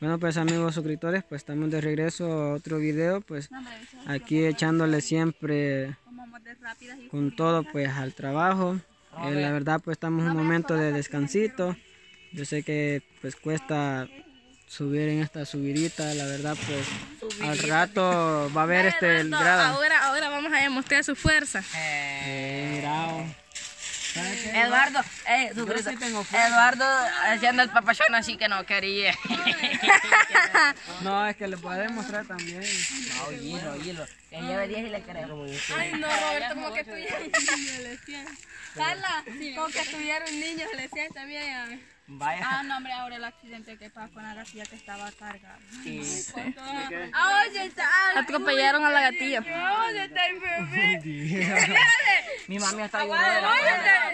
Bueno pues amigos suscriptores, pues estamos de regreso a otro video, pues aquí echándole siempre con todo pues al trabajo. Eh, la verdad pues estamos en un momento de descansito. Yo sé que pues cuesta subir en esta subidita, la verdad pues al rato va a haber este el grado. Ahora, ahora vamos a demostrar su fuerza. Eh. Eduardo, eh, sí fuerza. Eduardo haciendo el papachón así que no quería. No, es que le puedo demostrar también. No, hilo, hilo. Que lleve 10 y le creo. Ay, no, Roberto, como que tuviera un niño, le decían. Carla, como que tuviera un niño, le decían también. Vaya. Ah, no, hombre, ahora el accidente que pasó con la gatilla que estaba cargada. Ah, oye, está. Atropellaron a la gatilla. Oye, está el bebé. Mi mami está llorando. Oye, está.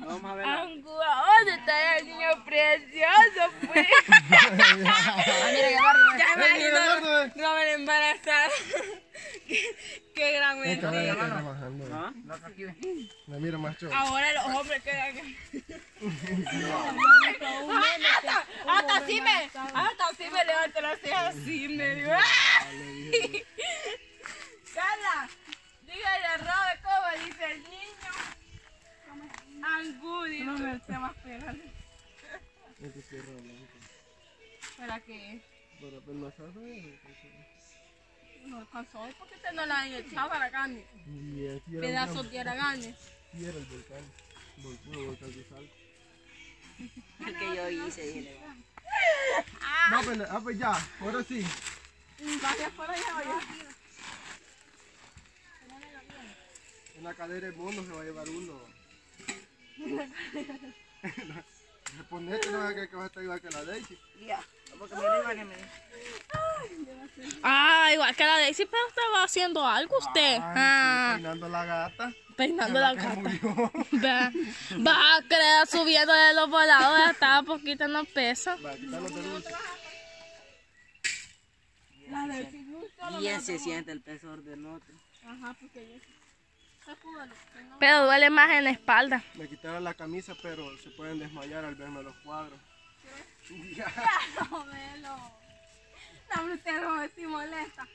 Vamos a ver. Oye, está el niño precioso, pues. Ah, mira, Eduardo. Ya me imagino Robert embarazada. Qué, gran mentira. ¿Ah? La mira macho. Ahora los hombres quedan. hasta, hasta así me, hasta así me levanto las cejas así, me. Carla, dígale a Robert cómo dice el niño. Angudi. No me sé más. Este blanco. ¿Para qué? Para. No alcanzó. ¿Por qué usted no la echaba la carne? Y Pedazos de araganes. aquí era el volcán. Vol- puro volcán de sal. El que yo hice, dile. No, pues, ah, pues ya, ahora sí. Vaya por allá, vaya. En la cadera del mundo se va a llevar uno. Respondete, no es que vas a estar igual que la Daisy. Ya, porque me lo iban a medir. Ah, igual que la Daisy, pero estaba haciendo algo usted. Ay, Ah, sí, peinando la gata. peinando la gata. Va, va a creer subiendo de los volados, ya estaba poquito no pesa. Va, los dulce. Bien se siente el peso de noche. Pero duele más en la espalda. Me quitaron la camisa, pero se pueden desmayar al verme los cuadros. Ya. No, velo. No, usted no si molesta.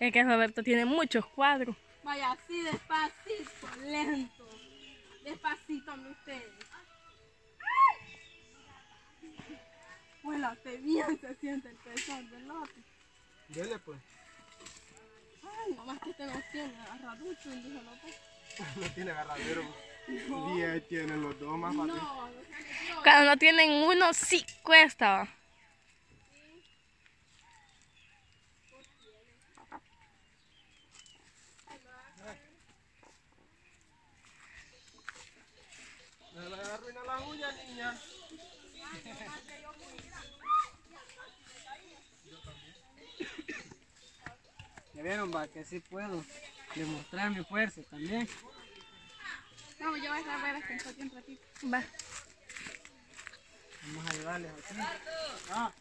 Es que Roberto tiene muchos cuadros. Vaya así despacito, lento. Despacito, mi ustedes. Bueno, te bien se siente el pezón del lote. Dele pues. Ay, nomás que te no tiene agarraducho, dijo otro. No tiene agarradero. Y ahí tienen los dos más fácil. Cuando no tienen uno, sí cuesta. Le arruina la uña, niña. Ya vieron, va, que sí puedo demostrar mi fuerza también. No, yo voy a estar buena que un ratito. Va. Vamos a ayudarles aquí. Ah,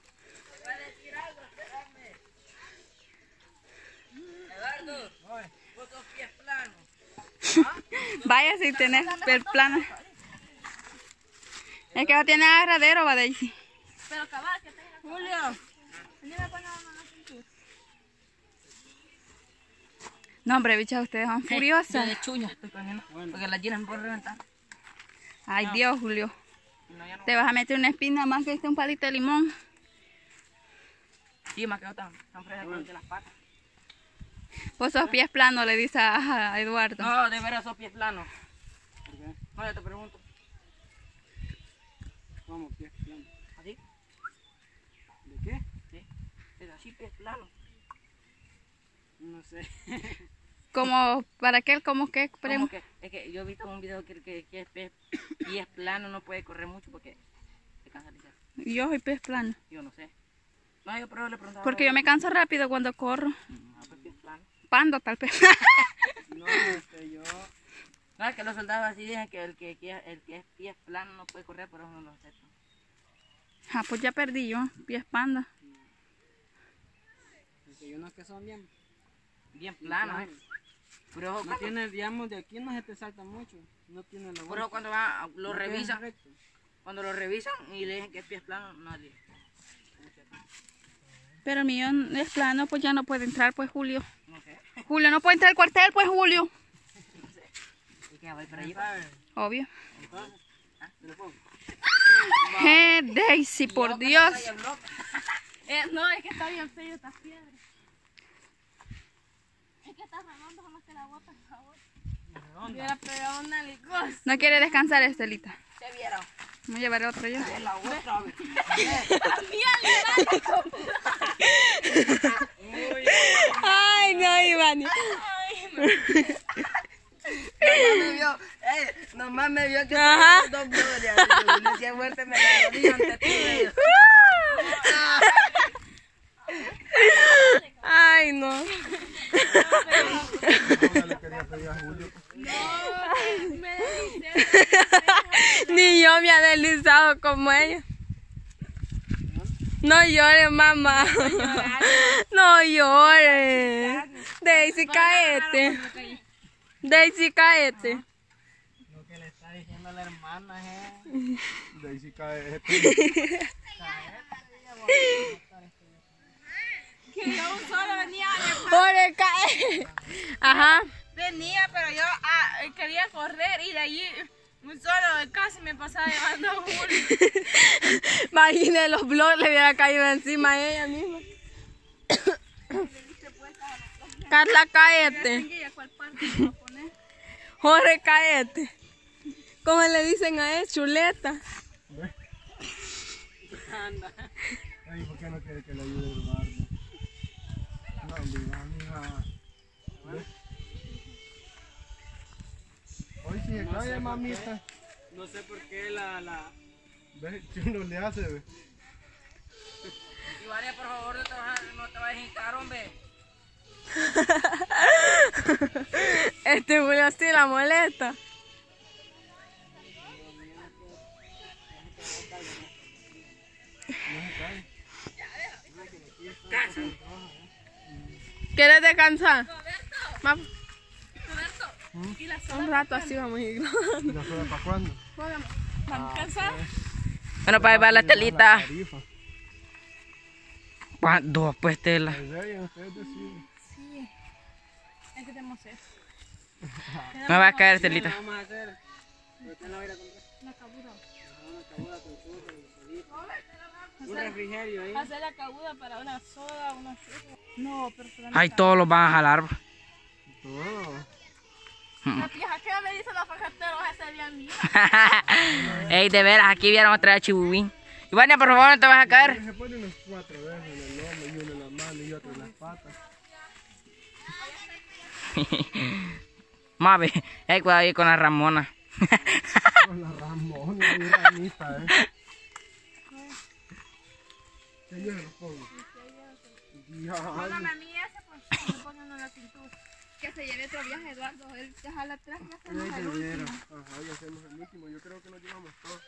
Eduardo, vos sos pies planos. Vaya si tenés el plano. Es que va a tener agarradero, va Daisy. Pero cabal, que tenga. Julio. No, hombre, bichas, ustedes son Yo furiosas. de chuña estoy comiendo. Porque las llenas por reventar. Ay, Dios, Julio. No, no. Te vas a meter una espina más que este un palito de limón. Sí, me ha quedado tan, tan fresca con de las patas. Vos sos pies planos, le dice a, a Eduardo. No, de veras sos pies planos. No, yo te pregunto. ¿Cómo pies planos? ¿Así? ¿De qué? Sí. Es así, pies planos. No sé. Como, ¿para qué? ¿Cómo qué? Como Primo? que, es que yo he visto un video que, que, que es pies, pies plano, no puede correr mucho porque se cansa de. Yo soy pies planos. Yo no sé. No, yo pero le preguntaba. Porque yo me canso rápido cuando corro. Ah, pues pies planos. Pando tal vez. No, este, yo... No, es que los soldados así dicen que el que, que- el que es pies plano no puede correr, pero uno no lo acepta. Ah, pues ya perdí yo. Pies panda. Porque hay unos que son bien... Bien plano, ¿eh? Pero ojo, No cuando, tiene, digamos, de aquí no se te salta mucho. No tiene la pero cuando va, lo No queda revisa. recto. Cuando lo revisan y le dicen que es pies plano, nadie. Pero el mío es plano, pues ya no puede entrar, pues Julio. No. Julio no puede entrar al cuartel, pues Julio. ¿Y qué va a ir para allí? Obvio. Eh, Daisy, por Dios. Eh, no, es que está bien feo esta piedra. Es que está redondo, jamás que la bota, por favor. Una licosa. No quiere descansar, Estelita. Se vieron. Me llevaré otro yo. La otra. Ay, no, Iván. Nomás me vio, eh, nomás me vio que Ajá. dos glorias. Le decía fuerte, me la rodilla ante todo. Ay, no. Ahora le quería pedir a Julio. Ni yo me he deslizado como ella. No llores, mamá. No llores. Daisy, caete. Daisy, caete. Lo que le está diciendo la hermana es... Daisy cae este. Que yo solo venía Ore, cae. Ajá. Venía, pero yo ah, quería correr y de allí un solo casi me pasaba llevando a Julio. Imagine los blogs le hubiera caído encima a ella misma. Carla, caete. Jorge, caete. ¿Cómo le dicen a él? Chuleta. Ay, ¿por qué no quiere que le ayude a Eduardo? No, mira. ¿Ves? Hoy sí se cae, mamita. No sé por qué la... la... ¿Ves? Uno le hace, ¿ves? Y Vania, por favor, no te vas a, no te vas a hincar, hombre. Este Julio sí la molesta. ¿Quieres descansar? Vamos. Un rato así vamos a ir. ¿Y la soda para cuándo? ¿Vamos a descansar? Bueno, para llevar la telita. Tarifa. Dos, pues, tela. Pues ustedes deciden. Que tenemos eso. Me va a caer telita. vamos a hacer? ¿Usted no va a ir a comprar? La cabuda. Una cabuda con fruta y ceviche. Un refrigerio ahí. Hacer la cabuda para una soda, una soda. No, pero solamente todos los van a jalar. Todo. La vieja que me dice los fajateros ese día mío. Ey, de veras, aquí vieron otra vez chibubín. Y Vania, por favor, no te vas a caer. Se ponen unos cuatro veces Mave, hay cuidado ahí con la Ramona. Con la Ramona Ramita, eh. Yo pongo. Póngame a mí ese, pues. La cintura. Que se lleve otro viaje, Eduardo. Él jala atrás y hacemos el último. Ajá, ya hacemos el último. Yo creo que nos llevamos todos.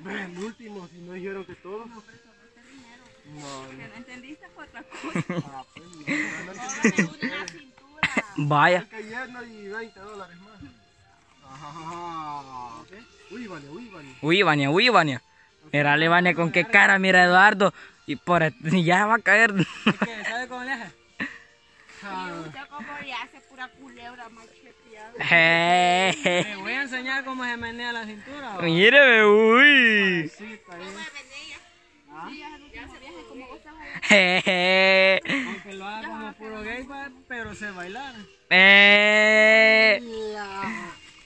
Ve, El último, si no dijeron que todos. No, no. Que no entendiste fue otra cosa. Ah, pues, no, no, no, no. Vaya. Que lleno y 20 dólares más. Ajá. Uy, Vania, uy, Vania. Uy, Vania, con qué cara mira Eduardo. Y por ya va a caer. Es que, ¿sabe cómo le hace? Usted como le hace pura culebra macheteada. Voy a enseñar cómo se menea la cintura. Míreme, uy. Sí, está bien. Je, je. Aunque lo haga como puro gay, pero sé bailar. Eh,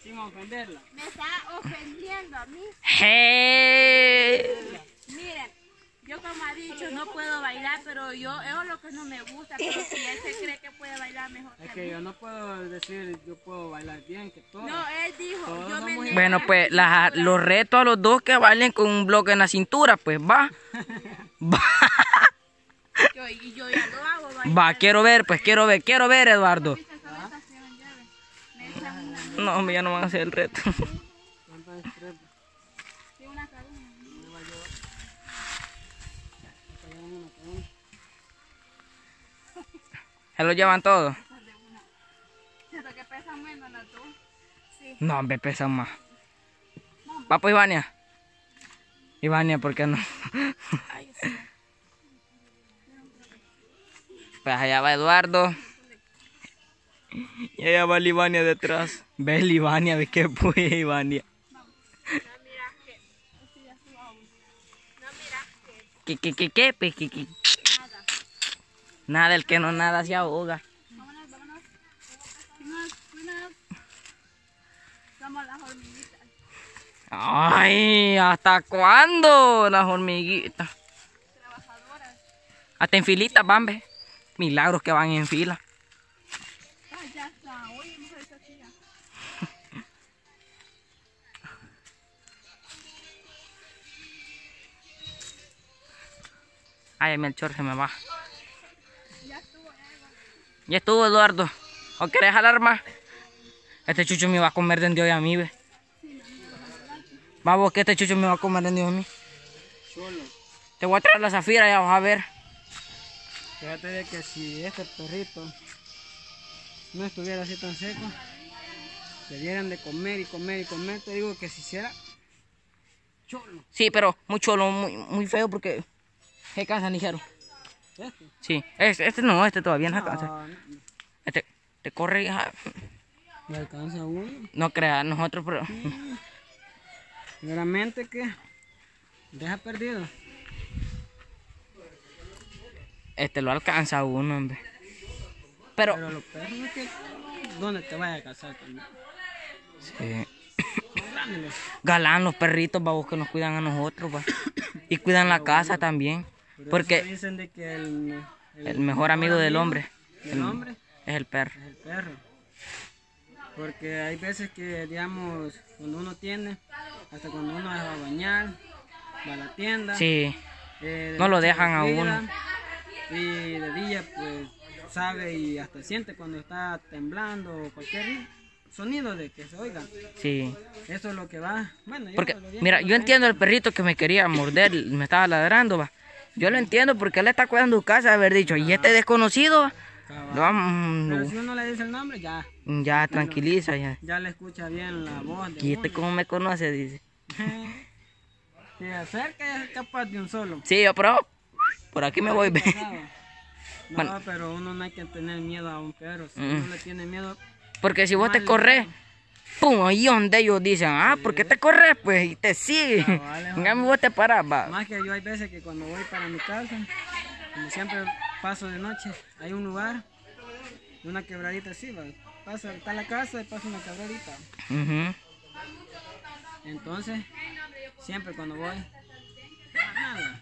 Sin ofenderla. Me está ofendiendo a mí. je. Miren, yo como ha dicho, no puedo bailar, pero yo, eso es lo que no me gusta. Pero si él se cree que puede bailar mejor Es que yo no puedo decir yo puedo bailar bien, que todo. No, él dijo, Todos yo me niego Bueno, pues la- los reto a los dos que bailen con un bloque en la cintura, pues va. Va, Va, quiero ver, pues quiero ver, quiero ver, Eduardo. No, hombre, ya no van a hacer el reto. Sí. Se lo llevan pesan menos las dos. No, hombre, pesan más. Va pues, Vania. Ivania, ¿por qué no? Pues allá va Eduardo. Y allá va Livania detrás. ¿Ves Livania? ¿Ves qué pues Ivania? ¿Qué, qué, qué, qué, pe, qué, qué? Nada, el que no nada se ahoga. Vámonos, vámonos. Cuídanos. Somos las hormiguitas. Ay, ¿hasta cuándo las hormiguitas? Trabajadoras. Hasta en filitas ve. Milagros que van en fila. Ay, ya Melchor se me va. Ya estuvo, Eduardo. ¿O querés jalar más? Este chucho me va a comer de hoy a mí, ve. Vamos, que este chucho me va a comer de hoy a mí. Te voy a traer la zafira, ya vas a ver. Fíjate de que si este perrito no estuviera así tan seco, le dieran de comer y comer y comer, te digo que si hiciera cholo. Sí, pero muy cholo, muy, muy feo porque se cansa ligero. Este. Sí, este, este no, este todavía no se cansa. No, Este te corre, ja, no alcanza uno. no crea, nosotros, pero Veramente que deja perdido. Este lo alcanza uno, hombre. Pero, Pero los perros no es que donde te vaya a casar también. sí. Galán los perritos, babos, que nos cuidan a nosotros, va. Y cuidan la casa también. Porque dicen de que el, el mejor amigo del hombre del hombre es el perro. es el perro. Porque hay veces que, digamos, cuando uno tiene, hasta cuando uno va a bañar, va a la tienda, Sí, eh, no lo dejan a uno. Y de día, pues, sabe y hasta siente cuando está temblando o cualquier sonido de que se oiga. sí. Eso es lo que va. Bueno, yo Porque, mira, yo entiendo el perrito que me quería morder, me estaba ladrando, va. Yo lo entiendo porque él está cuidando su casa, haber dicho, y este desconocido, va, vamos- Pero si uno le dice el nombre, ya, ya tranquiliza, ya. ya le escucha bien la voz de Y este cómo me conoce, dice. Se acerca y es capaz de un solo. Sí, yo, pero por aquí me voy. No, Bueno. pero uno no hay que tener miedo a un perro. Si Mm. uno le tiene miedo, Porque si vos te corres, pum, ahí donde ellos dicen, ah, ¿por qué te corres? Pues, y te sigue. En cambio, vos te paras, va. más que yo hay veces que cuando voy para mi casa, como siempre paso de noche, hay un lugar, una quebradita así, va. Pasa, está la casa y pasa una quebradita. Ujú. Entonces, siempre cuando voy, nada,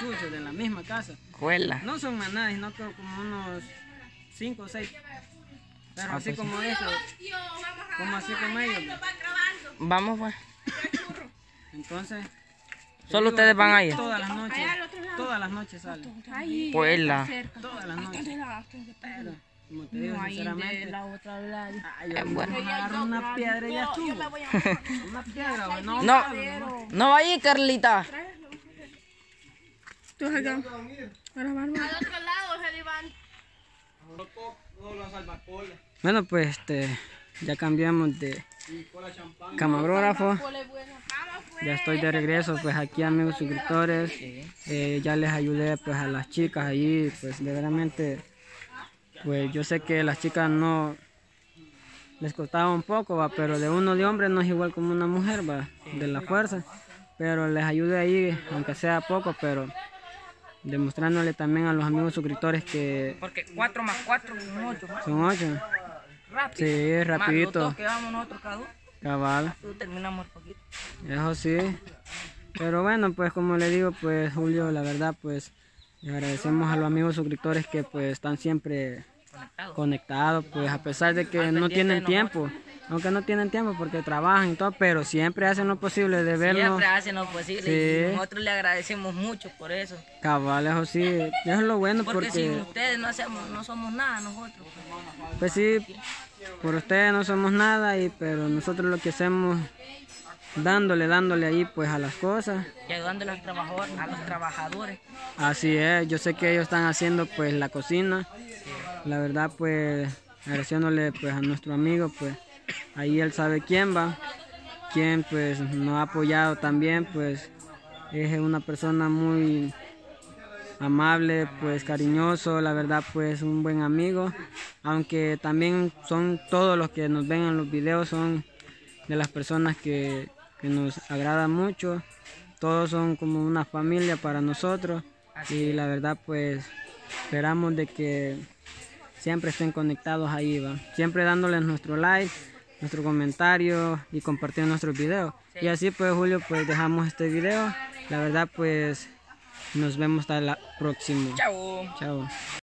de la misma casa. Juela. No son manadas, sino que como unos 5 o 6. Pero Ah, así pues como eso, como así como ellos. ¿no? Vamos, pues. Entonces, Solo digo, ustedes van ahí. Todas las noches, todas las noches salen. Juela. Todas las noches. Pero, como te digo, sinceramente, otra lado. ay, yo Es bueno. voy a agarrar una piedra y ya estuvo. Una piedra, güey, no, No. no. No va ahí, Carlita. Tú. Al otro lado. Bueno, pues este, ya cambiamos de camarógrafo. Ya estoy de regreso, pues aquí amigos suscriptores. Eh, ya les ayudé pues a las chicas allí, pues de veramente, pues yo sé que las chicas no les costaba un poco, va, pero de uno de hombre no es igual como una mujer, va, de la fuerza. Pero les ayudé ahí, aunque sea poco, pero demostrándole también a los amigos suscriptores que Porque 4 más 4 son 8. son ocho. Rápido. Sí, Más los rapidito, dos que vamos nosotros cada uno. cabal. Terminamos el poquito. Eso sí. Pero bueno, pues como le digo, pues Julio, la verdad, pues le agradecemos a los amigos suscriptores que pues están siempre Conectado. conectados, pues a pesar de que no tienen tiempo, aunque no tienen tiempo porque trabajan y todo, pero siempre hacen lo posible de vernos. Siempre hacen lo posible Sí. y nosotros le agradecemos mucho por eso. Cabal, eso sí, eso es lo bueno Porque, sin porque, ustedes no hacemos, no somos nada nosotros. pues sí, por ustedes no somos nada, y pero nosotros lo que hacemos, dándole, dándole ahí pues a las cosas. Y ayudando a los trabajadores, a los trabajadores. Así es, yo sé que ellos están haciendo pues la cocina. La verdad pues agradeciéndole pues a nuestro amigo pues ahí él sabe quién va, quién pues nos ha apoyado también pues Es una persona muy amable, pues cariñoso, la verdad pues un buen amigo, aunque también son todos los que nos ven en los videos son de las personas que, que nos agrada mucho, todos son como una familia para nosotros. Y la verdad pues esperamos de que siempre estén conectados ahí, ¿va? siempre dándoles nuestro like, nuestro comentario y compartiendo nuestros videos. Y así pues Julio pues dejamos este video, la verdad pues nos vemos hasta la próxima. Chao. Chao.